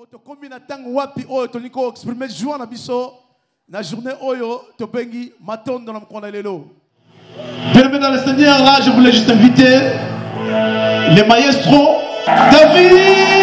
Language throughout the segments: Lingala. mpo tokomi na ntango wapi oyo tolingi koexprime joie na biso na journée oyo tobengi matondo na mokolo na lelo bien dans le seigneur là je voulais juste inviter les maestros david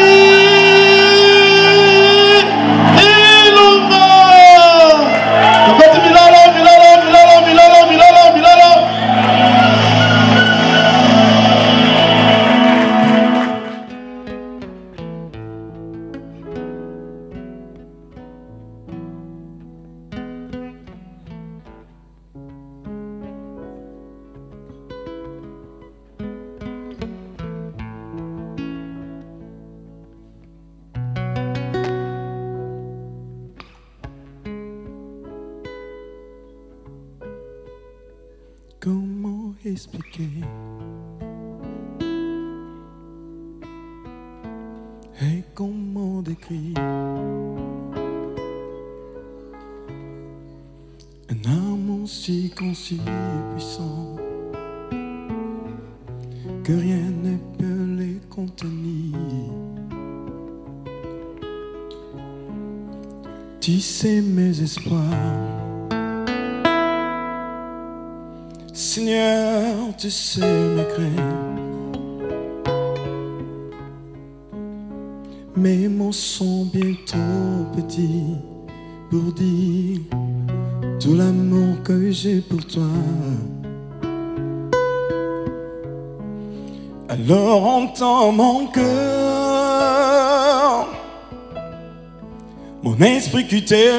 T'es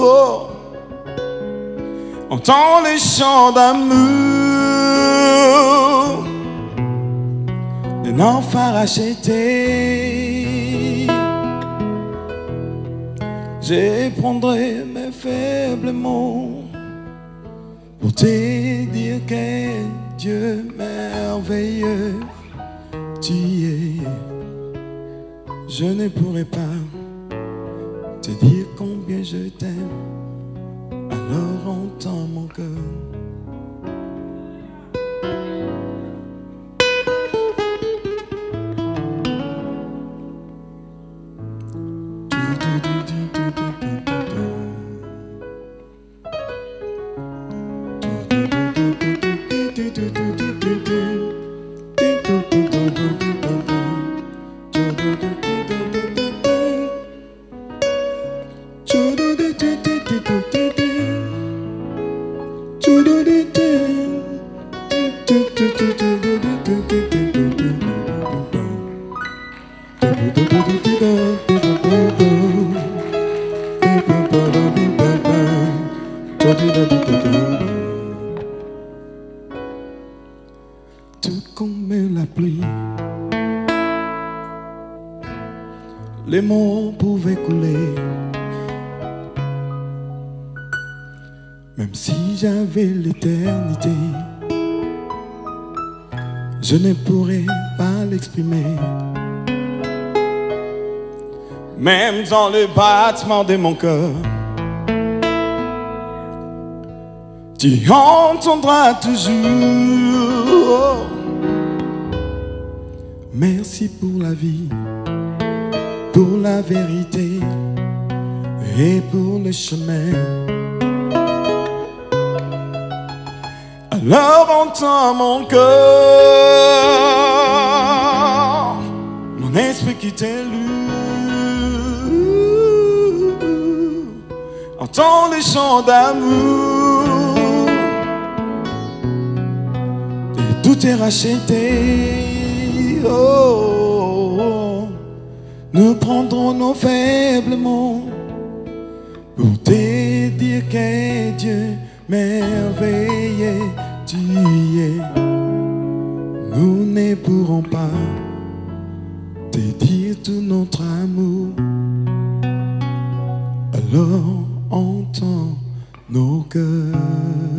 Oh. Entends les chants d'amour d'un enfant racheté. J'éprendrai mes faibles mots pour te dire que Dieu merveilleux tu es. Je ne pourrai pas do do do de mon cœur. Tu entendras toujours. Merci pour la vie, pour la vérité et pour le chemin. Alors entends mon cœur, mon esprit qui t'élu dans les chants d'amour Et tout est racheté oh, Nous prendrons nos faiblements Pour te dire que Dieu merveilleux tu es Nous ne pourrons pas te dire tout notre amour Alors no canto.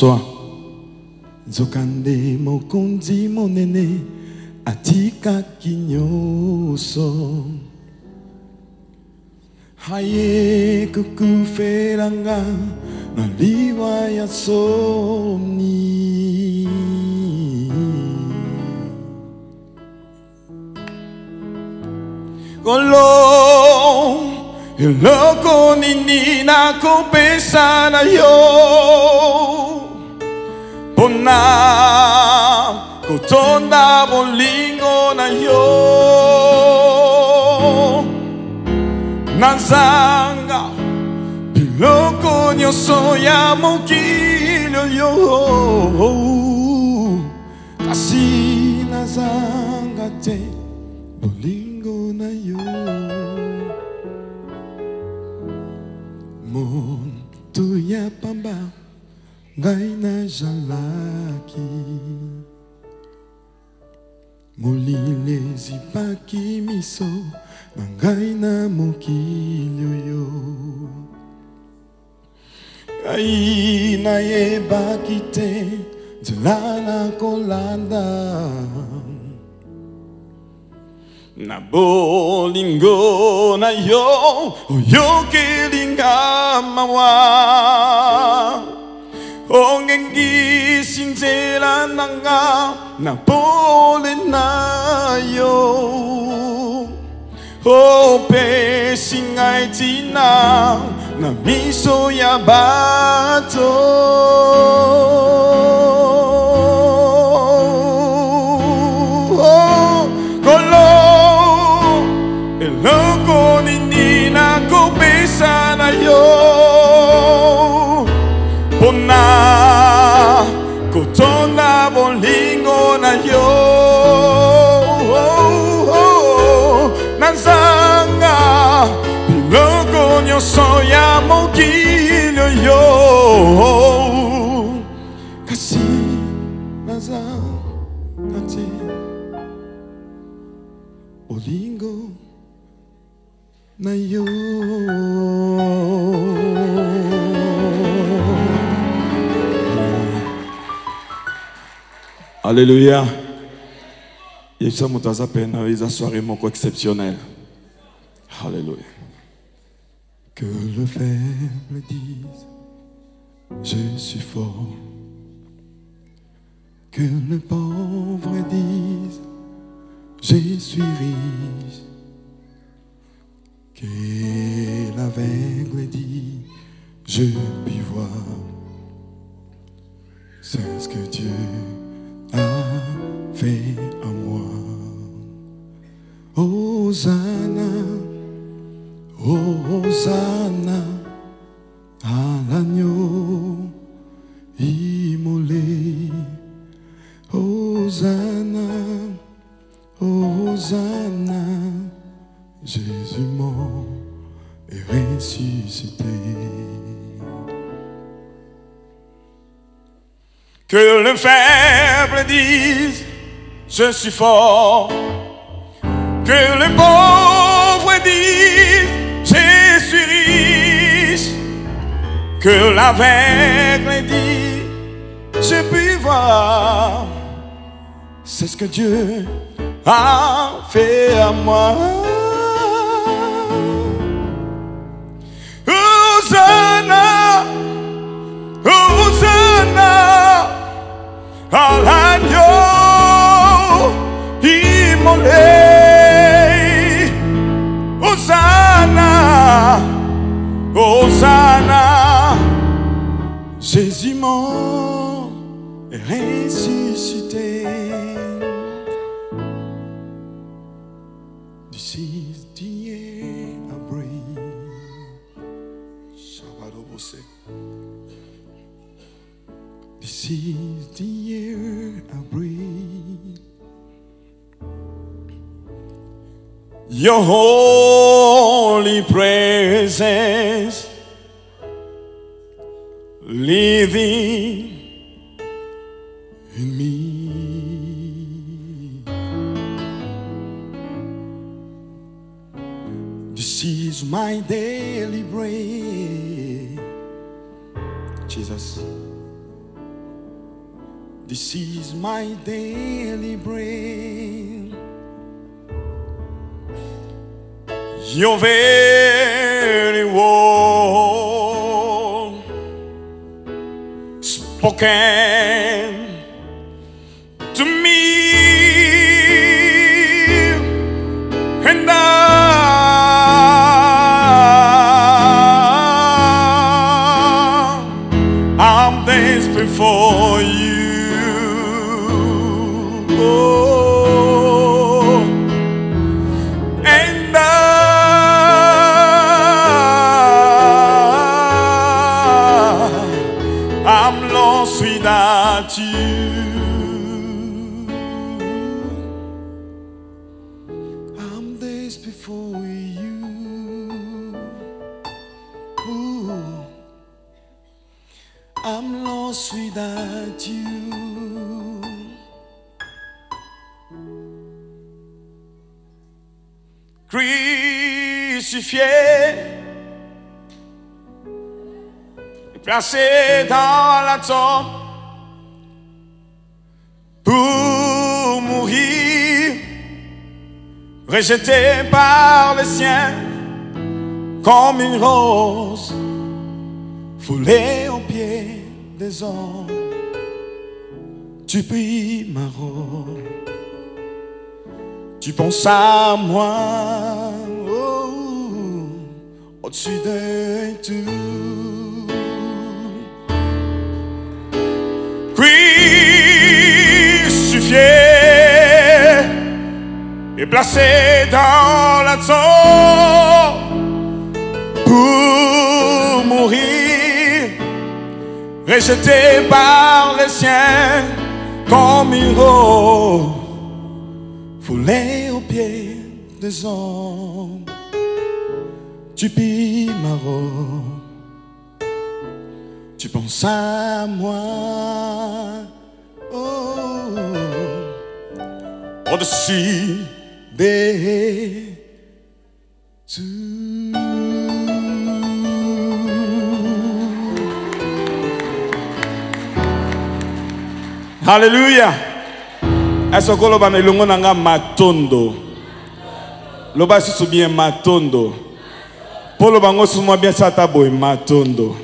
só. Zokande mo kundi mo nene atika kinyoso. Hayeku kuferanga nariwaya soni. Golong Eloko ni ninakompensanayo mpona kotonda bolingo na yo nazanga biloko nyonso ya mokili oyo kasi nazanga te bolingo na yo moto ya pamba ngai nazalaki molili ezipaki miso na ngai na mokili oyo ngai nayebaki te nzela na kolanda na bolingo na yo oyokeli nga mawa Kung ang gising na ng nayo O pesingay tinaw na miso yabato na Alléluia. Et ça aza à na soirée mon soirée exceptionnelle. Alléluia. Que le faible dise je suis fort. Que le pauvre dise je suis riche que l'aveugle dit, je puis voir. C'est ce que Dieu je suis fort. Que les pauvres disent, je suis riche. Que l'aveugle dit, je puis voir. C'est ce que Dieu a fait à moi. immense ressuscité. This is the air I breathe. This is the air I breathe. Your holy presence living in me. This is my daily bread, Jesus. This is my daily bread. Your very word. porque lost without you. I'm days before you. I'm lost without you. Crucifié. placé dans la tombe pour mourir, rejeté par le sien comme une rose foulée au pied des hommes. Tu pris ma rose, tu penses à moi. Oh, au-dessus de tout. et placé dans la zone pour mourir, rejeté par les siens comme une foulé aux pieds des hommes. Tu pis ma robe, tu penses à moi. Oh. on the sea they too. haleluya esoko olobana elongo na nga matondo loba susu bien matondo mpo lobango sumwa bien so ata boye matondo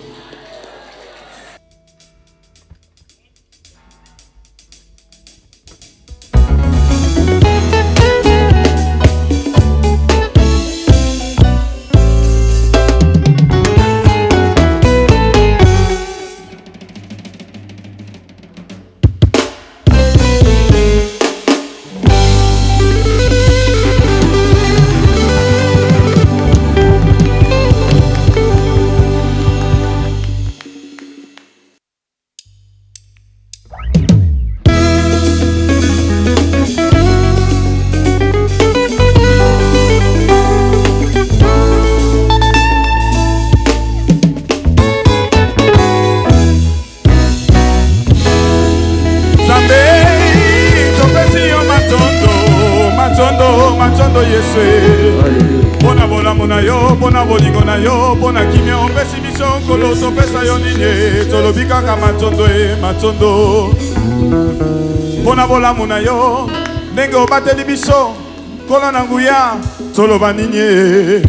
ozonga nzondo yesu mpo na bolamu na yo mpo na bolingo na yo mpo na kimia opesi biso nkolo topesa yo nini tolobi kaka matsondo e matsondo mpo na bolamu na yo ndenge obateli biso nkolo na nguya toloba nini e.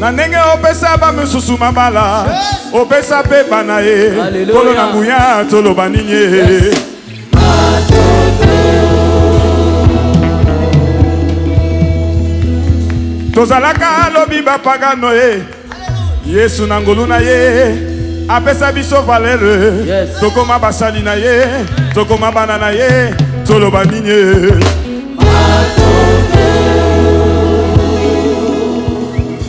na ndenge opesa bamosusu mabala hey! opesa peba na ye nkolo na nguya toloba nini ye tozalaka lobi bapagano ye yesu na ngolu na ye apesa biso valere yes. tokóma basali na ye tokóma bana na ye toloba nini ye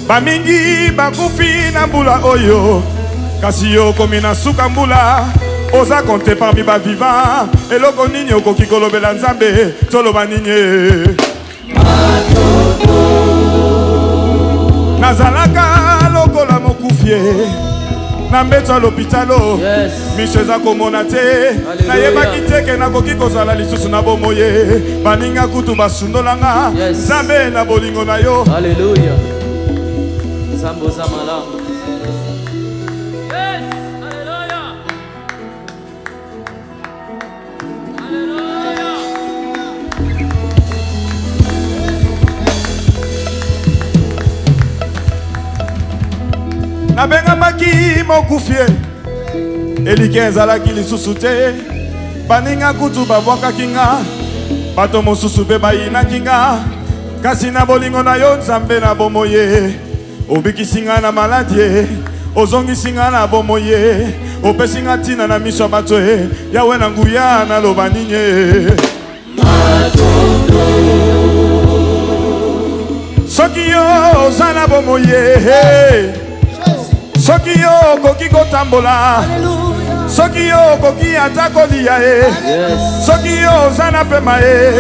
bamingi bakufi na mbula oyo kasi yo okomi na suka mbula oza konte parmi baviva eloko nini okoki kolobela nzambe toloba nini nazalaka lokola mokufie na mbeto ya lopitalo misho eza komona te nayebaki teke nakoki kozala lisusu na bomo ye baninga kutu basundolanga nzambe na bolingo na yo Alleluia. Zambo, zambo, abengamaki mokufi ye elike ezalaki lisusu te baninga kutu babwakaki nga bato mosusu mpe bayinaki nga kasi na bolingo na yo nzambe na bomoi ye obikisi nga na maladi ye ozongisi nga na bomoi ye opesi nga ntina na miso ya bato ye yawe na nguya naloba nini soki yo oza na bomoi ye hey. soki yo okoki kotambola soki yo okoki ata kolia ye soki yo oza na pema ye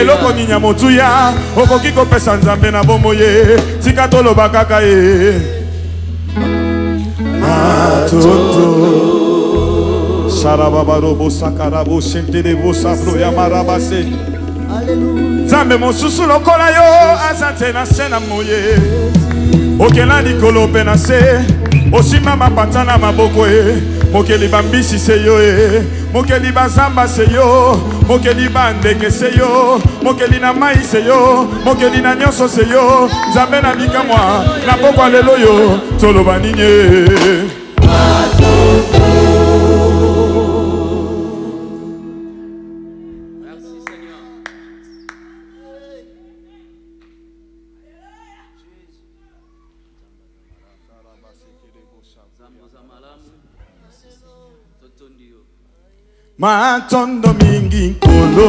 eloko ninya motuya okoki kopesa nzambe na bomoi ye tika toloba kaka ye matoto sarababarobosakarabu sentelebosaproyamarabase nzambe mosusu lokola yo aza te na se na moye okenda likolo mpe na se osimba mapata na maboko e mokeli bambisi se yo e mokeli bazamba se yo mokeli bandeke se yo mokeli na mai se yo mokeli na nyonso se yo nzambe na bikamwa na pokwa lelo yo toloba nini e. Matondo mingi nkolo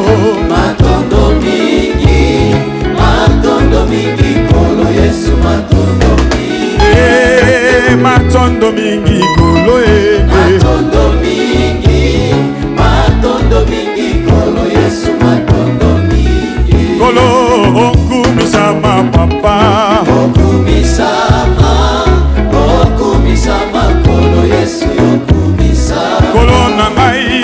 Matondo mingi Matondo mingi nkolo Yesu matondo mingi Eh, Matondo mingi nkolo Eh, Matondo mingi Matondo mingi nkolo Yesu matondo mingi Nkolo okumisama papa Okumisama Okumisama nkolo Yesu yokumisa Nkolo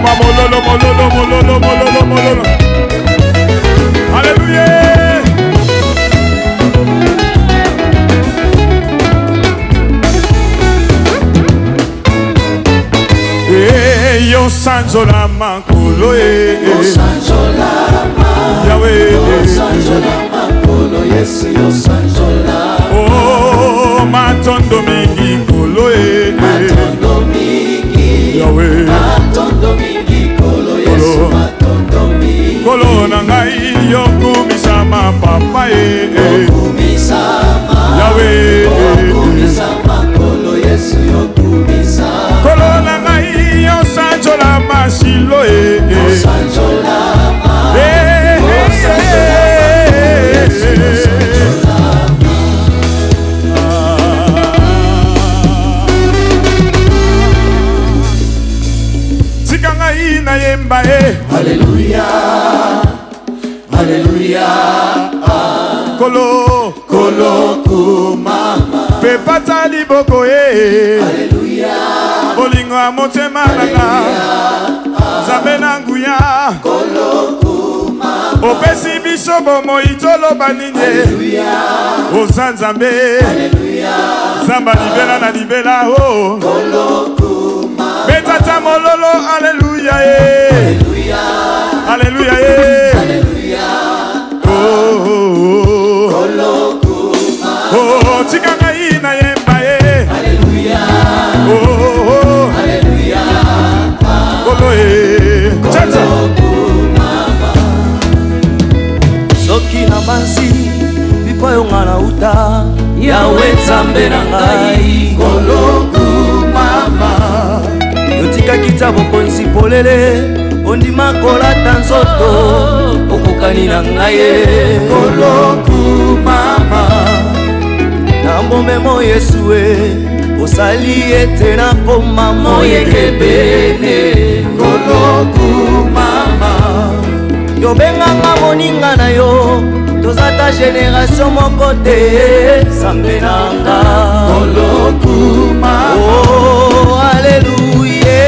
mama mololo mololo mololo mololo mololo. Hallelujah. Eh, yo sanzola mankolo ye. Eh, eh. Yo sanzola mankolo. Yahweh. Yo sanzola Yes, yo sanzola. Oh, matondomi. likolo na ngai yokumisama papa ye e. yawe e, e. kolo na ngai yosanzola masilo ye tika ngai nayemba ye Hallelujah. Alléluia. Kolo. Kolo kumama. Pepata liboko e. Alléluia. Bolingo a motema nanga. Nzambe na nguya. Kolo kumama. Opesi biso bomoi toloba nini. Alléluia. Oza nzambe. Alléluia. Zamba libela na libela o. Kolo kumama. Betata mololo. Alléluia e. Eh. Alléluia. Alléluia e. Eh. Oh, oh, tika ngai nayemba ye oh, kolo ye soki na bansi bipai yo nga nauta yawe nzambe na ngai koloku okakita bokonzi polele ondima kolata nzoto okokani na ngai ye kolokumama na mbomemo yesu e osali ete nakoma moyekebene kolokumama yobenganga moninga na yo toza ta generatio moko te sambe nanga kolokumama oh, aleluya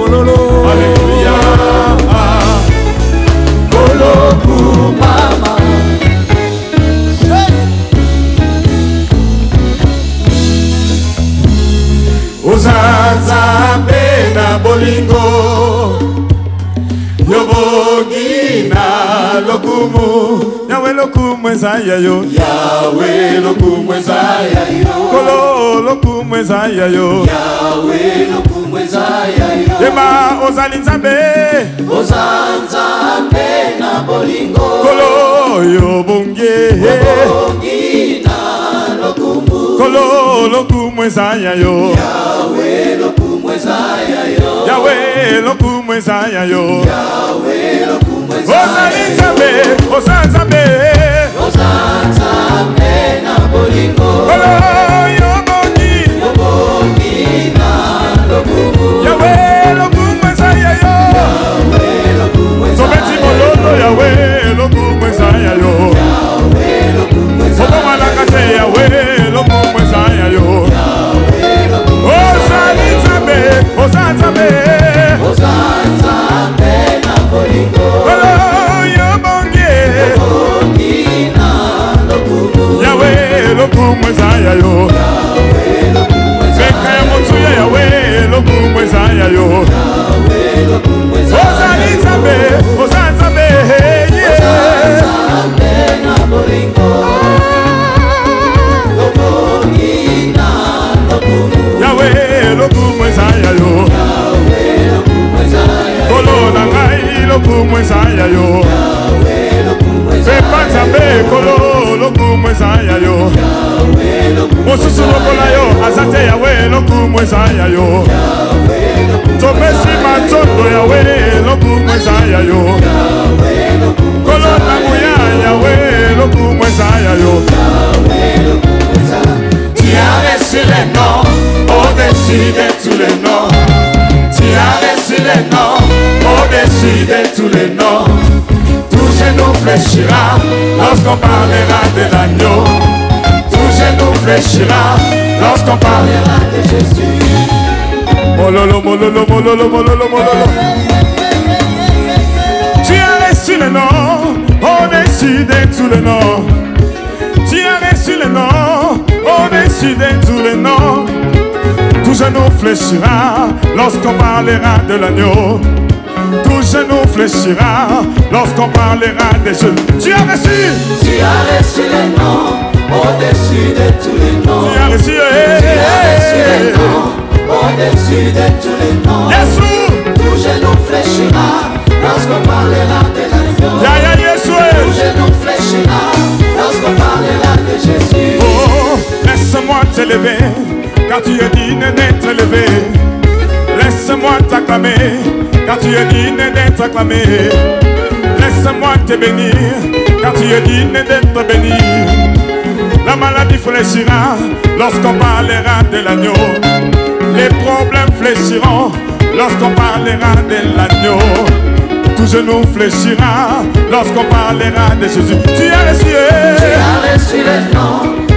oza nzambe na bolingo yo bongi na lokumu yawe lokumu eza ya yo yawe lokumu eza ya yo kolo lokumu eza ya yo yawe lokumu eza ya yo yeba ozali nzambe oza nzambe na bolingo kolo yo bongi yo bongi na lokumu mokolo lokumu eza ya yo yawe lokumu eza ya yo ozali nzambe oza nzambe kolo yobongi yawe lokumu eza ya yo sobeti mololo yawe lokumu eza ya yo okomalaka te yawe Hosanna yo Hosanna Tabe Hosanna Tabe fléchira lorsqu'on parlera de l'agneau. Tout genou fléchira lorsqu'on parlera de Jésus. Mololo, mololo, mololo, mololo, mololo. Tu as reçu le nom est dessus de tous les noms. Tu as reçu le nom on dessus de tous les noms. Tout genou fléchira lorsqu'on parlera de l'agneau tout genou fléchira lorsqu'on parlera de Jésus Tu as reçu, tu as reçu les noms au-dessus de tous les noms. Tu as reçu, eh, eh, tu as eh, reçu les noms au-dessus de tous les noms. Yes, tout genou fléchira lorsqu'on parlera de la Yeah, yeah, yes, tout genou fléchira lorsqu'on parlera de Jésus. Oh, oh, oh laisse-moi te lever car tu es digne d'être élevé. Laisse-moi t'acclamer, car tu es digne d'être acclamé. Laisse-moi te bénir, car tu es digne d'être béni. La maladie fléchira lorsqu'on parlera de l'agneau. Les problèmes fléchiront lorsqu'on parlera de l'agneau. Tout genou fléchira lorsqu'on parlera de Jésus. Tu as reçu, tu as reçu le nom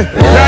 Hey,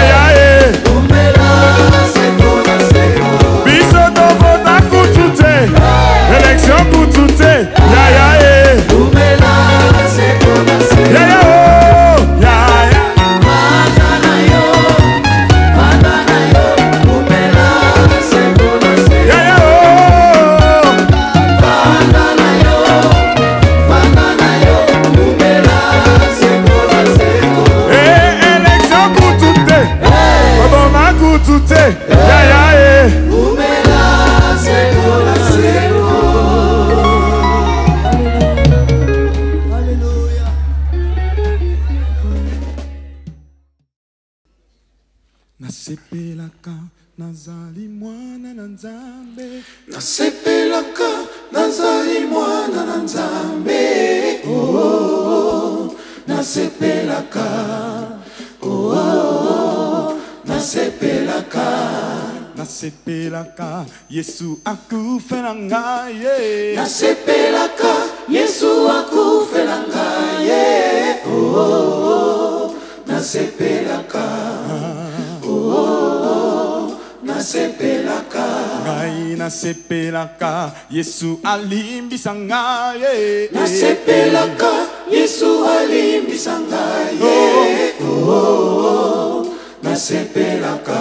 nasepelaka yesu alimbisa ngai nasepelaka yesu alimbisa ngai oh, oh, oh, nasepelaka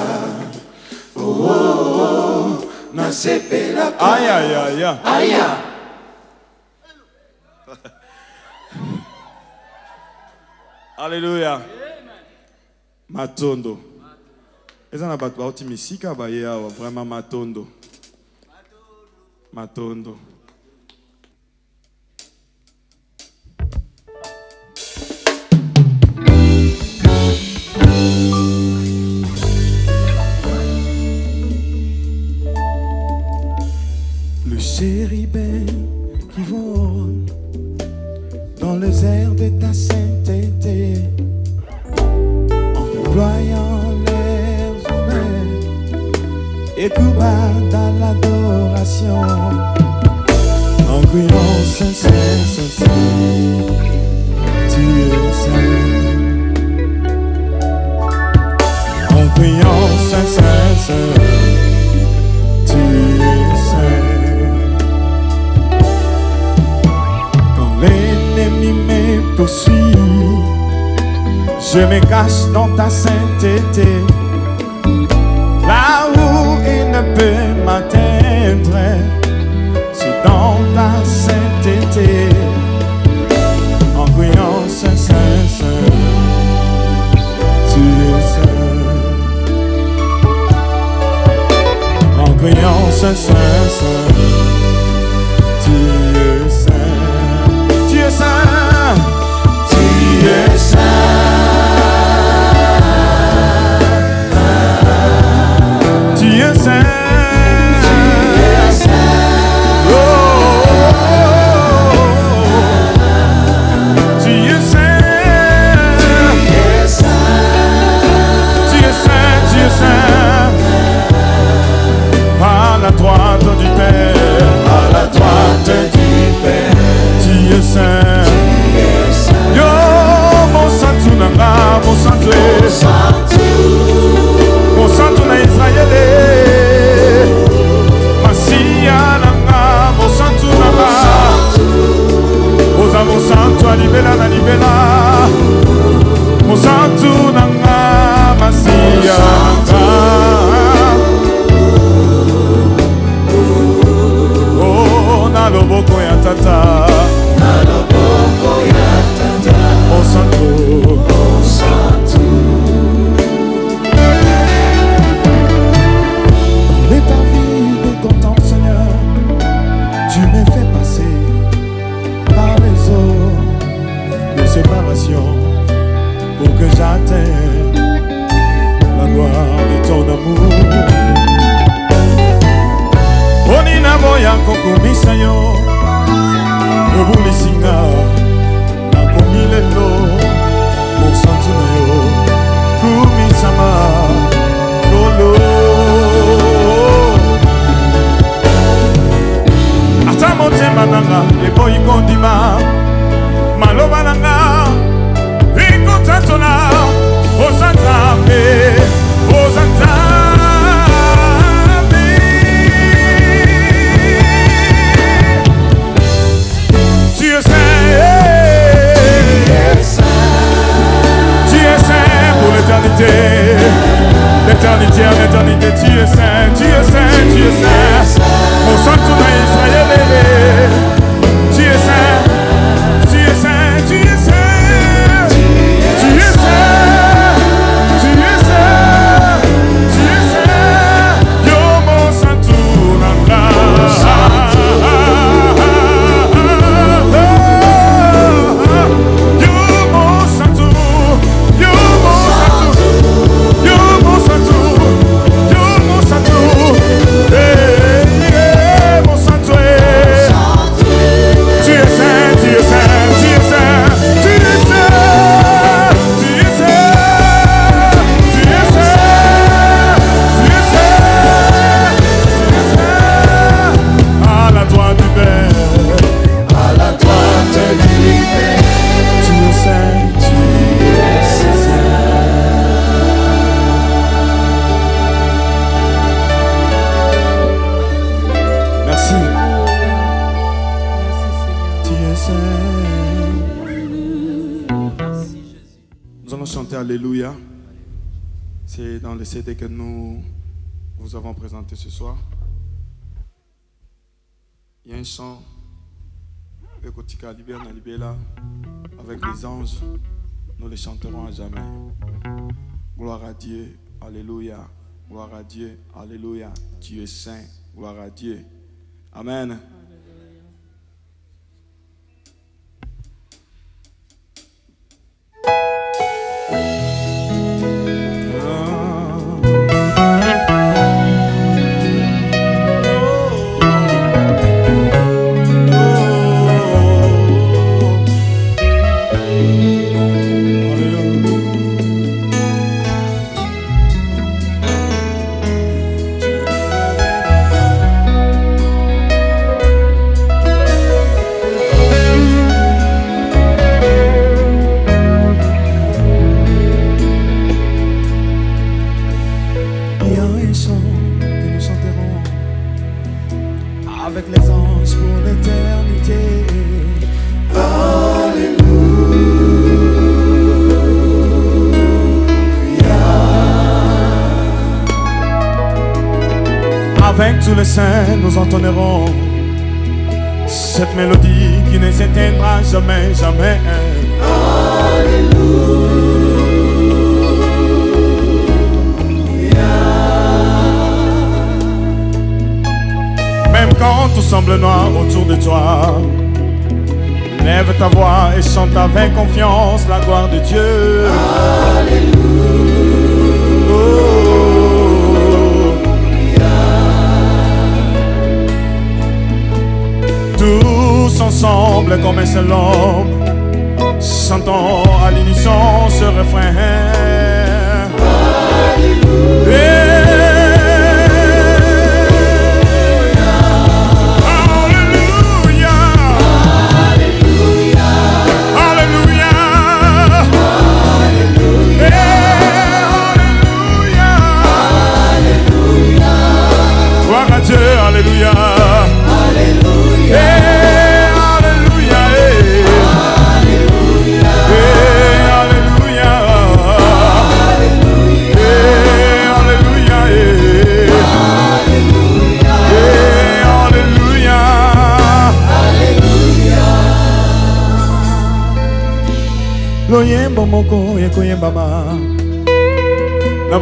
oh, oh, oh, nasepelaka ayayaya aya, aya. aya. alleluya matondo eza na bato bauti misika baye awa vraiment matondo Matondo. Le chéri et tout bas dans l'adoration. En criant sincère, tu es saint. En criant sincère, tu es saint. Quand l'ennemi me poursuit, je me cache dans ta sainteté. présenter ce soir. Il y a un chant de Libela avec les anges. Nous les chanterons à jamais. Gloire à Dieu, Alléluia. Gloire à Dieu, Alléluia. Dieu est saint, gloire à Dieu. Amen. jamais, jamais. Alléluia. Même quand tout semble noir autour de toi, lève ta voix et chante avec confiance la gloire de Dieu. Alléluia. Oh ensemble comme un seul homme, chantons à l'unisson ce refrain.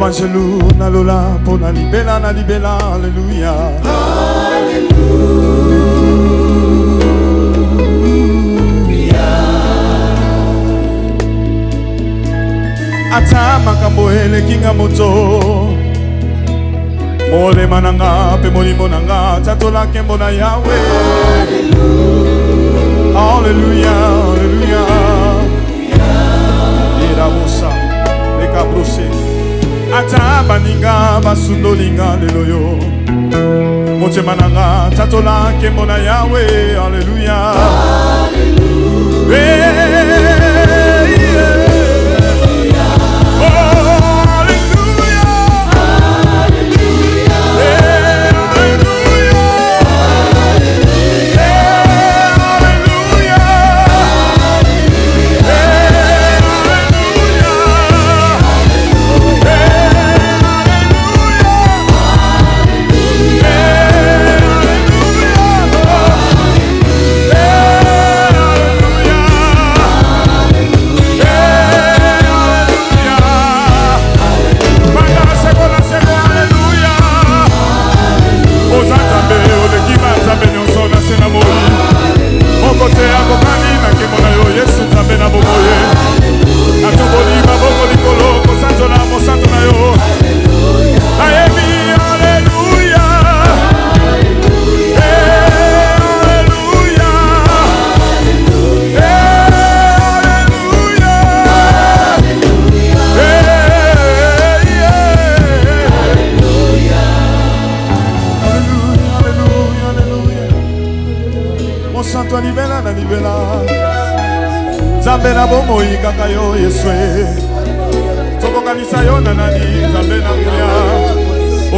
angelou nalola mpo na libela na libela aleluya ata makambo elekinga moto molema na nga mpe molimo na nga tatola nkembo na yawe aleluya aleluya irabosa lekabrose ata baninga basundolinga lelo yo motema nanga tatola nkembo na yawe aleluya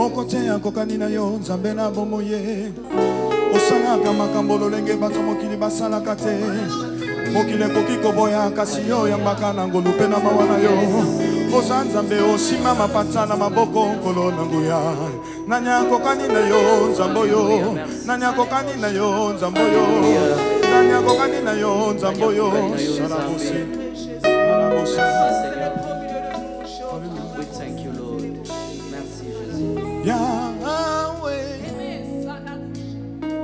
moko te akokani na yo nzambe na bomoye osalaka makambo lolenge bato mokili basalaka te mokili ekoki koboya kasi yo oyambaka na ngolu mpe na mawa na yo oza nzambe osima mapata na maboko nkolo na nguya nani akokani na yo nzambe oyo nani akokani na yo nzambe oyo nani akokani na yo nzambe oyo salamosi salamosi Yahweh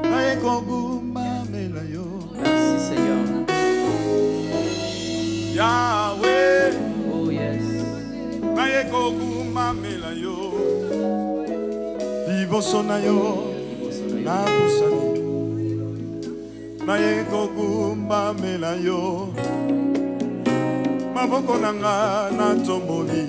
nakogumamela yo merci Seigneur Yahweh oh yes nakogumamela yo liboso na yo nabusani nayekogumbamela yo maboko na nga natomboli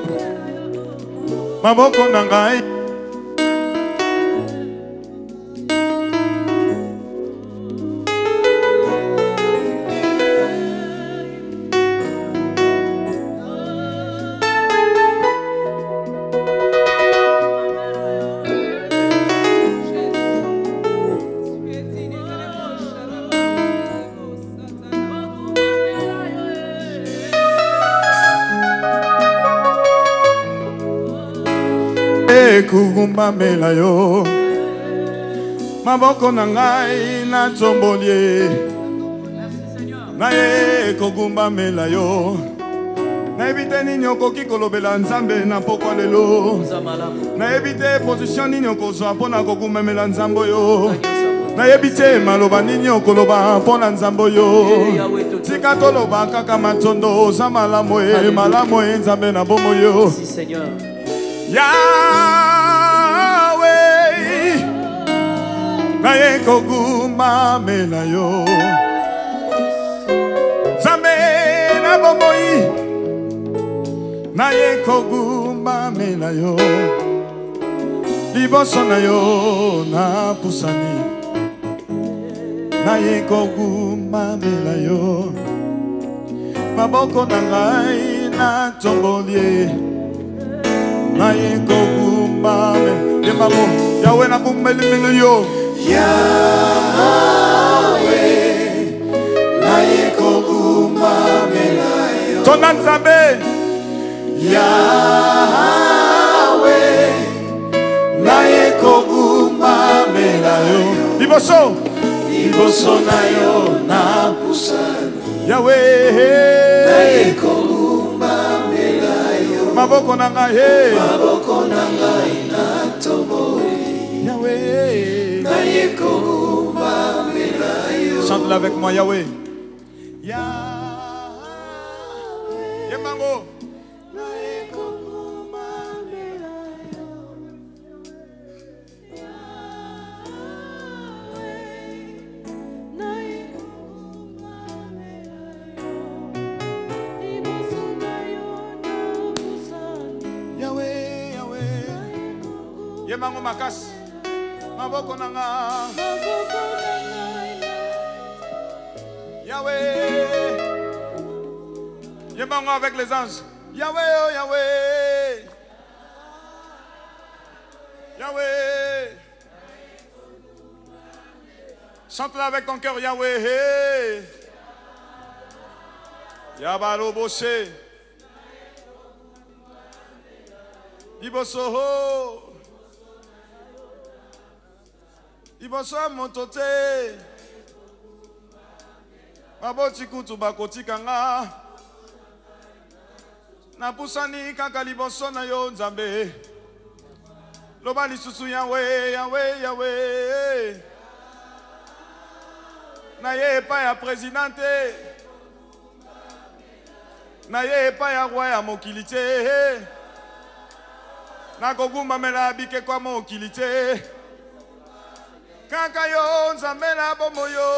maboko na ngai komamela yo maboko na ngai natomboli ye naye kogumbamela yo nayebi te nini okoki kolobela nzambe na pokwa lelo nayebi te positio nini okozwa mpo na kogumbamela nzambe oyo nayebi te maloba nini okoloba mpo na nzambe oyo tika toloba kaka matondo oza malamu e malamu e nzambe na bomoi yo ya naye kogumamela yo nzambe na bomoi naye kogumamela yo liboso na yo napusani naye kogumamela yo maboko na ngai natomboli ye naye kogumame ye mabo yawe nakumelimili yo tona nzambe yawe naye kobumamela yo liboso liboso na yo napusani yawe naye kobumamela yo maboko na ngai maboko na ngai Chante-le avec moi, Yahweh. Yahweh. Yemango. Yemango maboko na nga Yahweh Nga avec les anges Yahweh oh Yahweh Yahweh Chante-la avec ton cœur Yahweh Yabaro Boshe. Boshé Ibosoho oh. liboso ya moto te baboti kutu bakotika nga napusani kaka liboso na yo nzambe loba lisusu yawe yawe yawe naye epai ya président te naye epai ya roi ya mokili te nakogumbamela bikeko ya mokili te kaka yo nzambe na bomoyo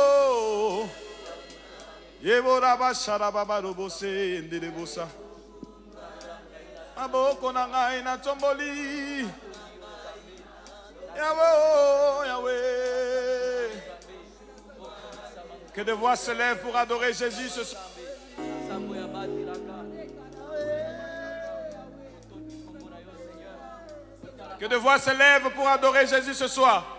yebora basharaba barobose ndelebosa aboko na ngai tomboli yawe oh, yawe que de voix se lève pour adorer Jésus ce soir que de voix se lève pour adorer Jésus ce soir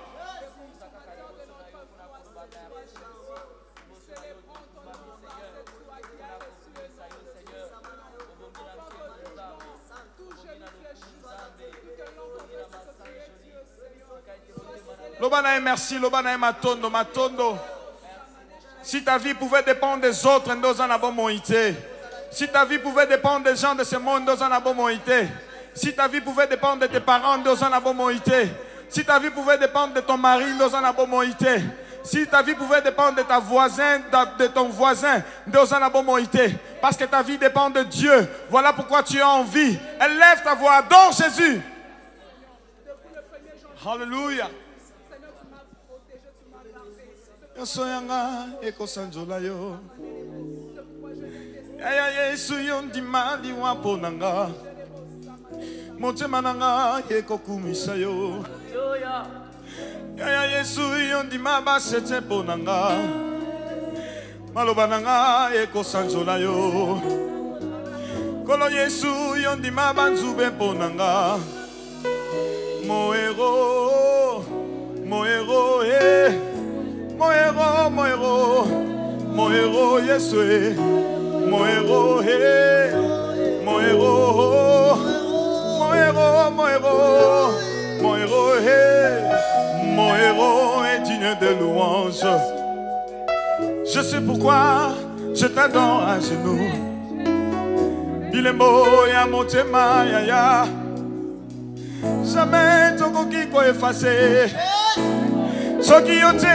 merci, matondo, matondo. Si ta vie pouvait dépendre des autres, nous en avons Si ta vie pouvait dépendre des gens de ce monde, nous en avons Si ta vie pouvait dépendre de tes parents, nous en avons Si ta vie pouvait dépendre de ton mari, nous en avons Si ta vie pouvait dépendre de ta voisin, de ton voisin, nous en avons Parce que ta vie dépend de Dieu. Voilà pourquoi tu as envie. Élève ta voix, adore Jésus. Hallelujah nyonso yanga ekosanzola yo yaya yesu yo ndima liwa mpo na nga motema na nga ekokumisa yo yaya yesu yo ndima basete mpo na nga maloba na nga ekosanzola yo kolo yesu yo ndima banzube mpo na nga moero moero e eh. Mon héros, mon héros, mon héros, Yeshua. Mon héros, héros, eh, mon héros, mon héros, mon héros, mon héros, eh, mon héros est digne de louange. Je sais pourquoi je t'adore à genoux. Il est beau, héros, mon ya ya. Jamais ton coquille quoi effacer. Só que eu tenho.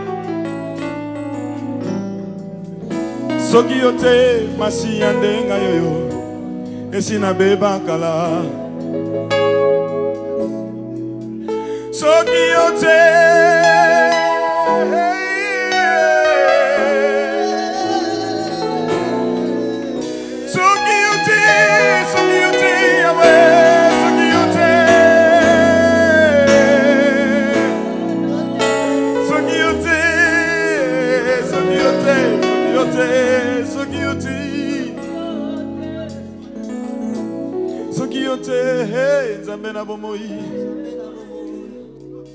soki yo te masi ya ndenga yoyo esi nabeba kala soki yo te na bomoi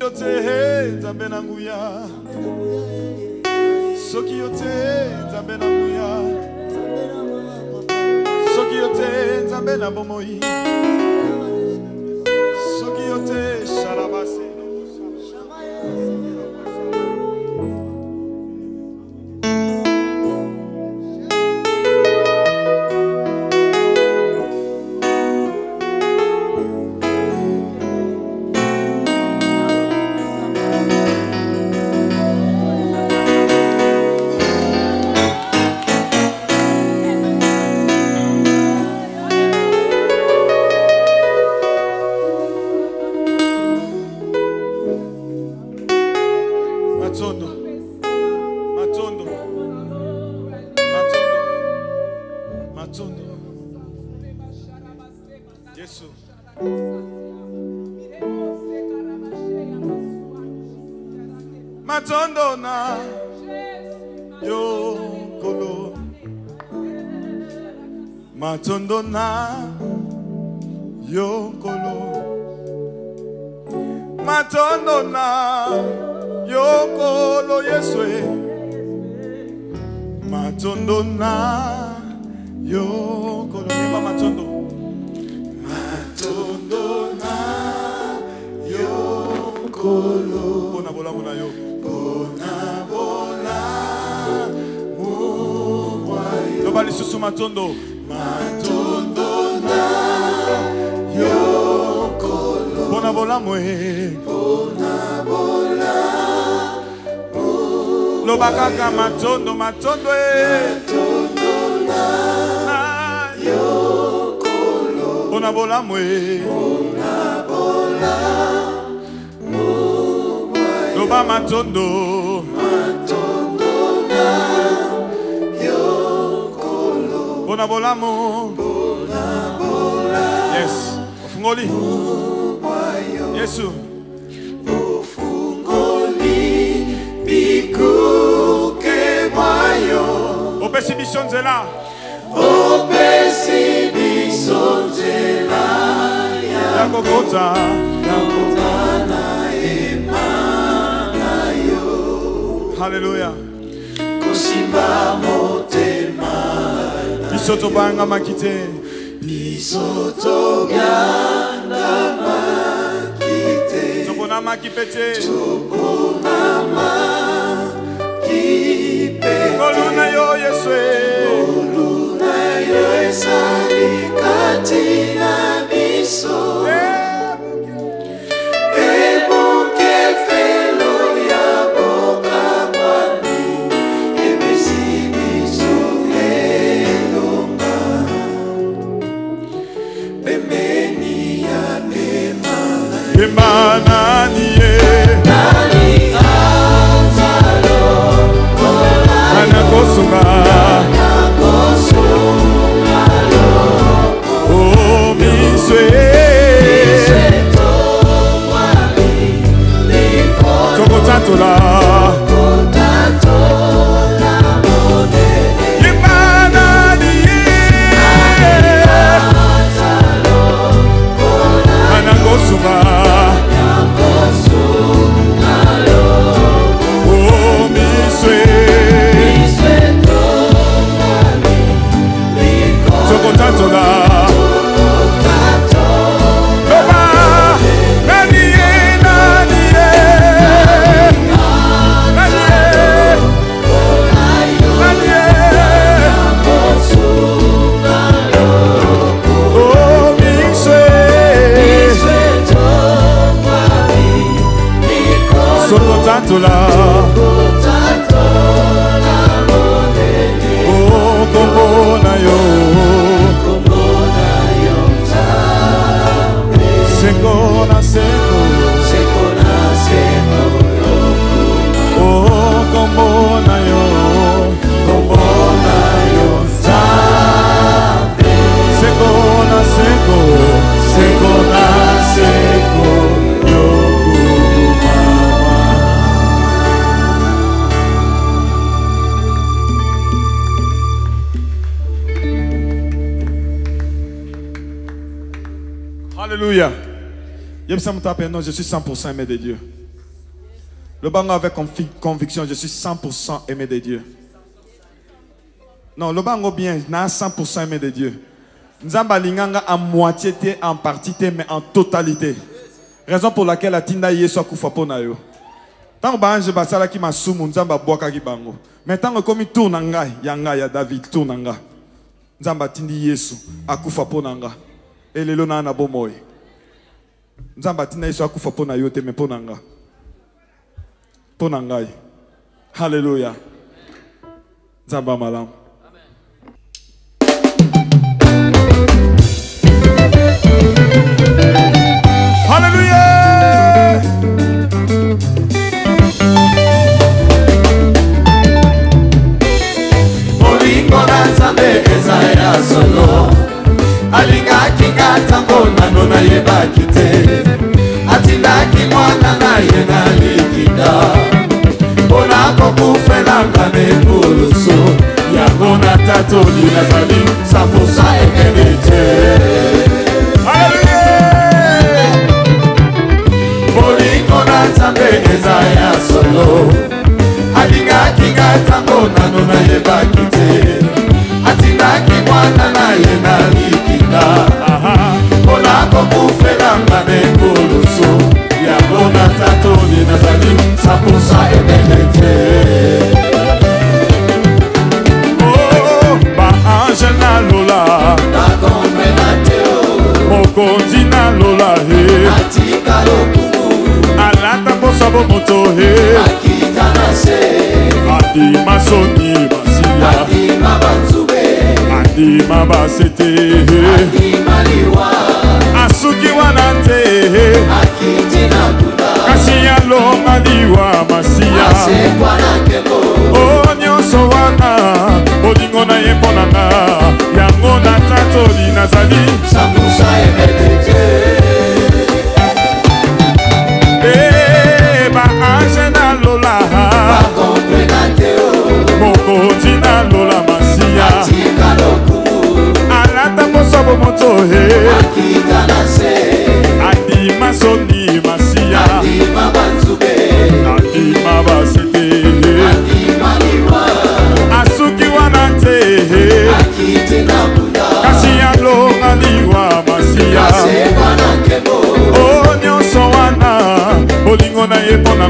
yo te nzambe na nguya soki yo te nzambe na nguya soki yo te nzambe na bomoi oloba kaka matondo matondo e mpona ah. bolamu e loba matondo mpona bolamu yes ofungoli yesu kokema yo opesi biso nzela opesi biso nzela ya kokota ya kokana ema na yo haleluya kosimba motema biso tobangamaki te biso tobiandamaki te toponamaki mpe te toponamaki esali kati na biso hey! Eh. tape, non, je suis 100% aimé de Dieu. Le bango avec conviction, je suis 100% aimé de Dieu. Non, le bango bien, na 100% aimé de Dieu. Nzamba linganga en moitié, en partie, mais en totalité. Raison pour laquelle la tinda yeso akufa na yo. Tant bange basala ki masumu nzamba bwaka ki bango. Mais tant je tourne ngai, yanga ya David je nga. Nzamba tindi yesu akufa Et nga. Elelo na na bomoi. nzambe atina yesu akufa mpo na yo te me mpo na nga mpo na ngai halleluya nzambe ya malamu molingo na nzambe eza ya solo alingaki kata nano nayebaki te atindaki mwana na ye na likinda mpo na kokufelanga nekulusu yango natatoli nazali sambusa ekeli te bolingo na nzambe eza ya solo alingaki nga ntango nano nayebaki te atindaki mwana na ye na likinda nakokufelanga nekulusu yango natatoni nazali sapusa ebele te oh, baange nalola mokonzi nalola e alata posa bo moto e adima soni masiya adima basete adima liwa soki wana te kasi yalonga liwa masiya o nyonso wana bolingo na ye mpo na nga yango natatoli nazali e, baange nalola mokoti nalola masiya alata mosobo moto e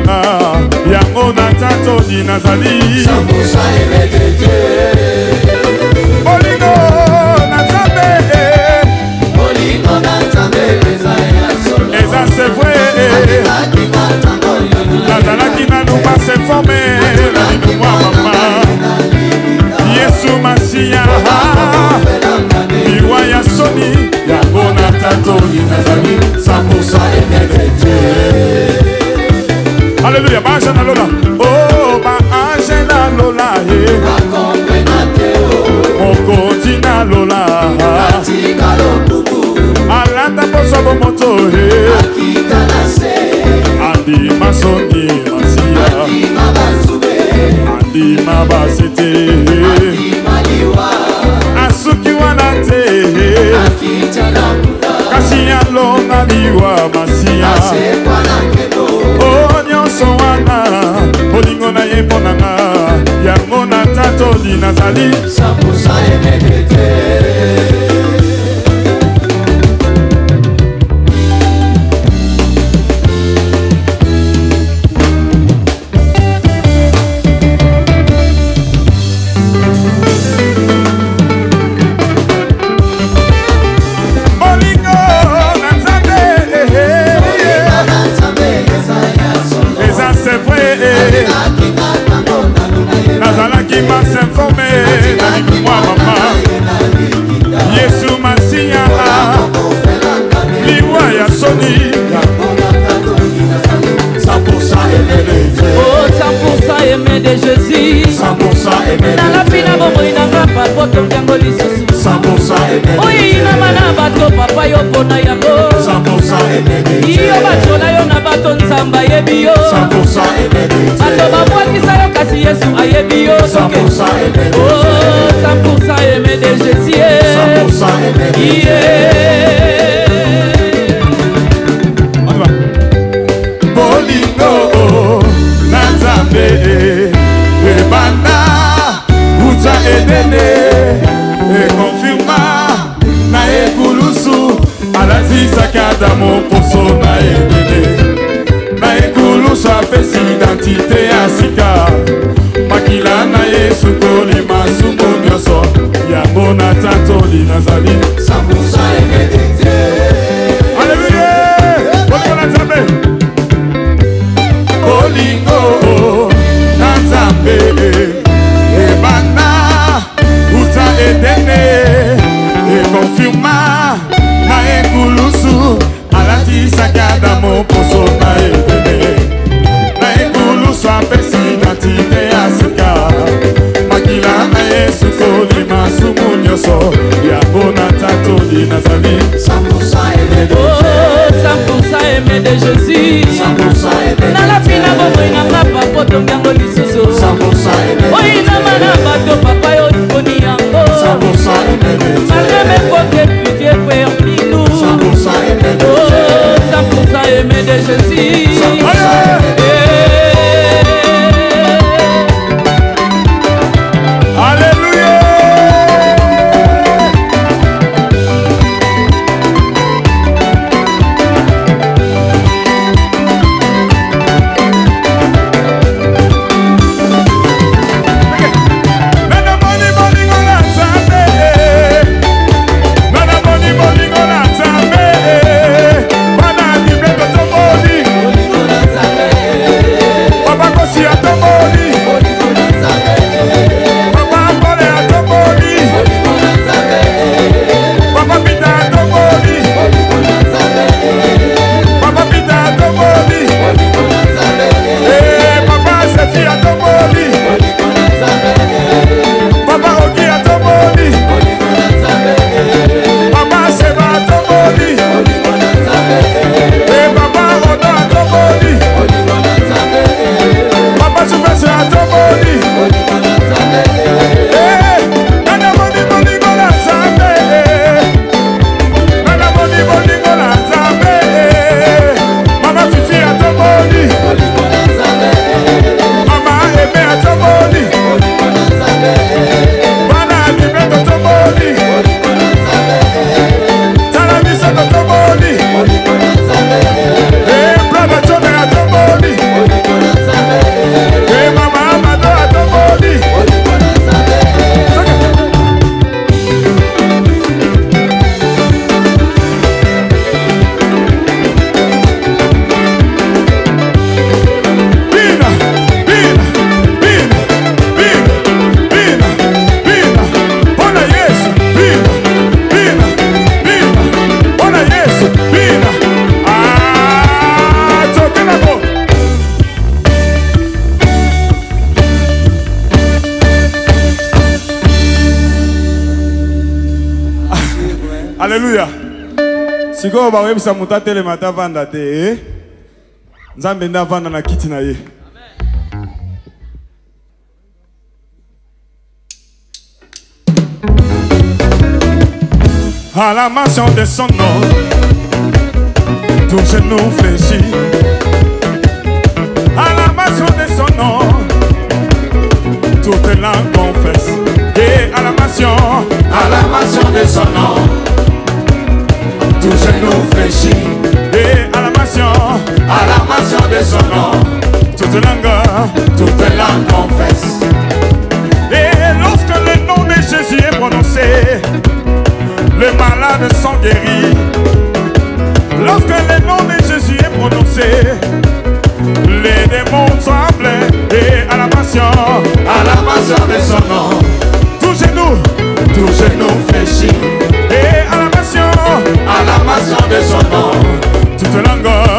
nanga yango natatoni nazali bolingo na nzambe eza sevre nazalaki nanu baseforme na libumwa mama yesu masiya liwa ya soni yango natatoni nazali 100 emetre alléluia ba ange na lola o oh, ba ange na lola ye mokonzi na lola alata poso bomoto ye andima songi masia andima basete asuki wana te kasi alonga liwa masia nazali 100% emedete makambo ayebi yo bato babwakisa yo kasi yesu ayebi yo soki 100 aimé de jésus bolingo na nzambe ebanda uta edene ekonfirma na ekulusu alatisaki adamo poso na ede nyonso apesi identite ya sika makila na ye sokoli masumu nyonso yango natatoli nazali Alléluia. Si vous avez vu ça, vous te eh? nzambe ça, vous na vu ça, Amen. à la mention de son nom, tout genou fléchit. À la mention de son nom, toute la confesse. Et à la mention, à la mention de son nom tout genou fléchit. Et à la passion, à la passion de son nom, toute langue, toute langue confesse. Et lorsque le nom de Jésus est prononcé, les malades sont guéris. Lorsque le nom de Jésus est prononcé, les démons sont tremblent et à la passion, à la passion de son nom, tout genou, tout genou fléchis. à la maçon de son nom. Toute langue.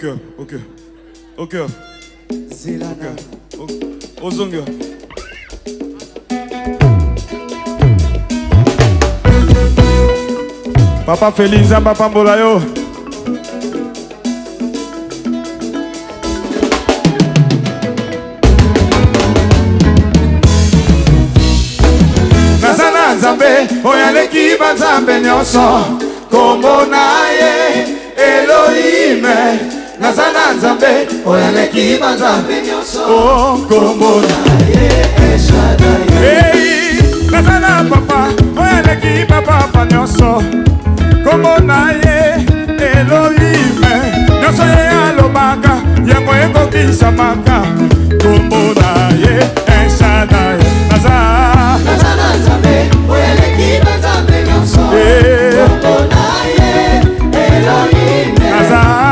cœur, au cœur, au cœur. C'est la au, au zonga. Papa Félix, papa Mbolayo. Naza na nzambe, oyaleki banzambe nyonso, kombo na ye, Elohim. aza na nzambe oyo aleki banzambe nyonso kombo na ye eshadai naza na papa oyo aleki bapapa nyonso kombo na ye elohime nyonso ye alobaka yango ekokisamaka kombo na ye eshadai naza na nzambe oyo aleki banzambe nyonso kombo na ye elohime naza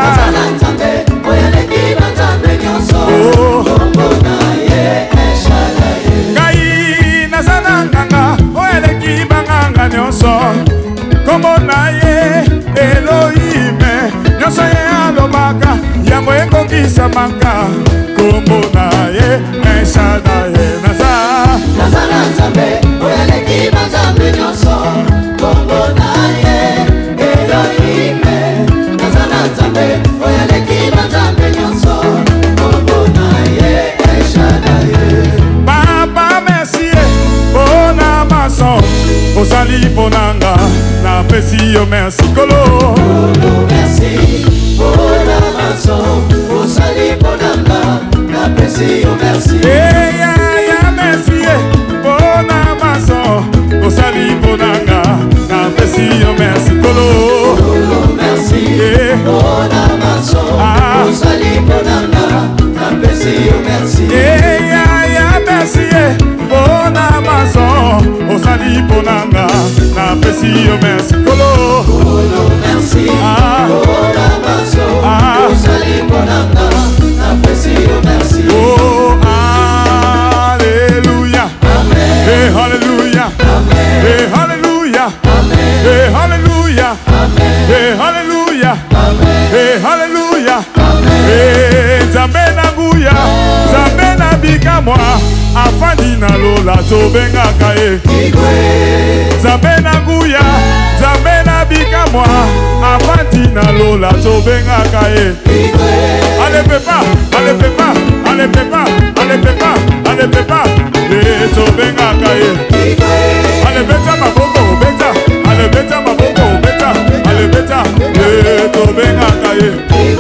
ngai naza na nganga oyo eleki banganga nyonso kombo na ye eloime nyonso ye alobaka yango ekokisa manga kombo na ye eshadaye ozali mpo na nga napesi yo merci kolo eya eh, ya merci ye eh, mpona maso osali mpo na nga napesi yo merci kolo eh. ah. merci ye mpo na maso osali mpo na nga napesi yo merci kolo alleluya e alleluya e alleluya e alleluya e alleluya e alleluya nzambe na nguya nzambe na bikamwa afandi na lola tobengaka ye nzambe na nguya nzambe na bikamwa afandi na lola tobengaka ye alepepa alepepa alepepa alepepa alepepa e tobengaka ye alebeta maboko obeta alebeta maboko obeta alebeta e tobengaka ye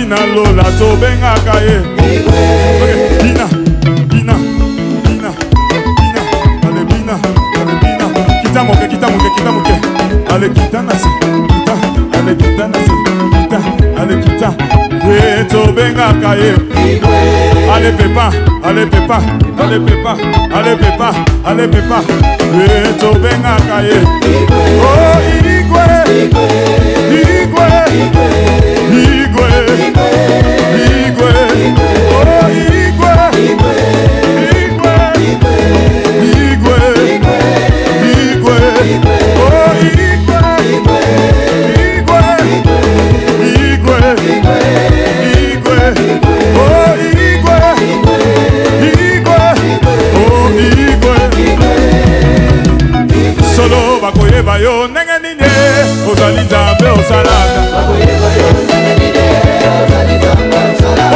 bina lola tobengaka ye bina bina bina bina ale bina ale bina kita moke kita moke kita moke ale kita na se kita ale kita na se kita ale kita ye tobengaka ye ale pepa ale pepa ale pepa ale pepa ale pepa ye tobengaka ye o oh, irigwe irigwe irigwe E? koyeba yo ndenge nini e? ozali nzambe osalaka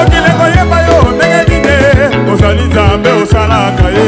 okili koyeba yo ndenge nini ozali nzambe osalaka ye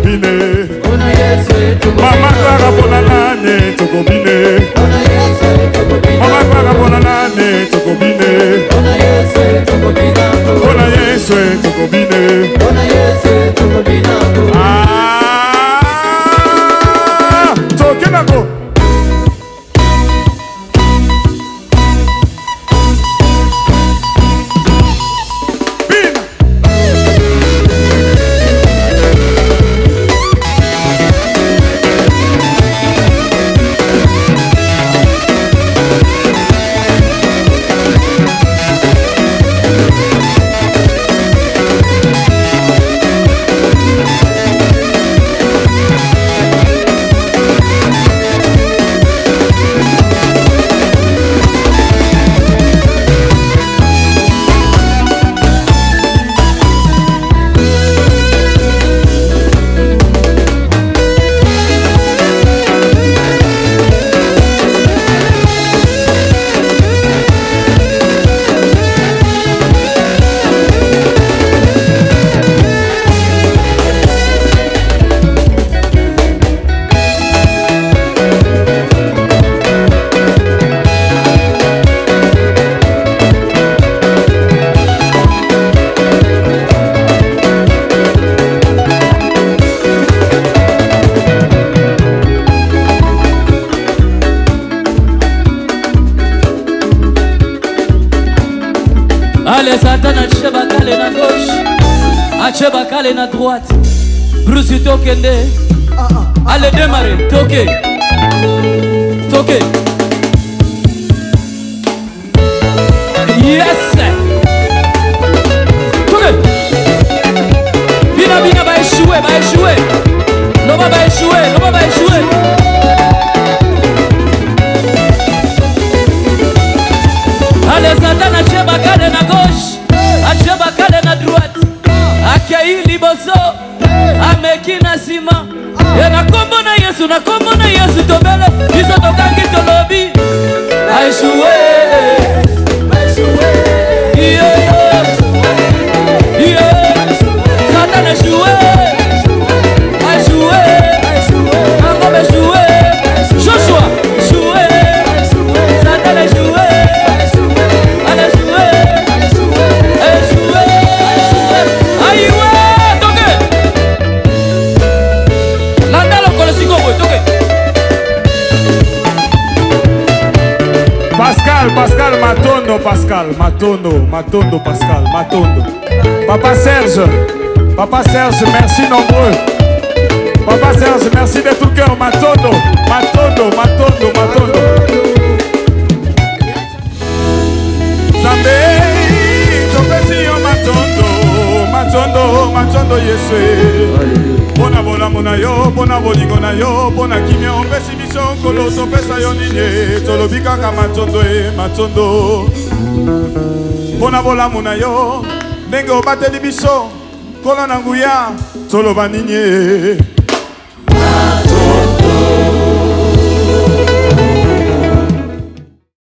tokobine mama klara mpona nane tokobine mama klara mpona nane tokobine mpona yesu tokobine tokende ah, ah, ah, allez démarrer toke okay. Matondo Pascal, Matondo. Papa Serge, Papa Serge, merci nombreux. Papa Serge, merci de tout cœur. Matondo, Matondo, Matondo, Matondo. Zambé, topesi yo Matondo, Matondo, Matondo Yesu. mpona bolamu na yo mpona bolingo na yo mpona kimia opesi biso nkolo topesa yo nini tolobi kaka matondo e matondo mpo na bolamu na yo ndenge obateli biso nkolo na nguya toloba nini